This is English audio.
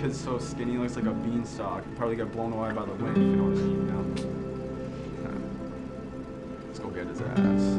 kid's so skinny, he looks like a beanstalk. He probably got blown away by the wind, if you know what I mean, you know? Let's go get his ass.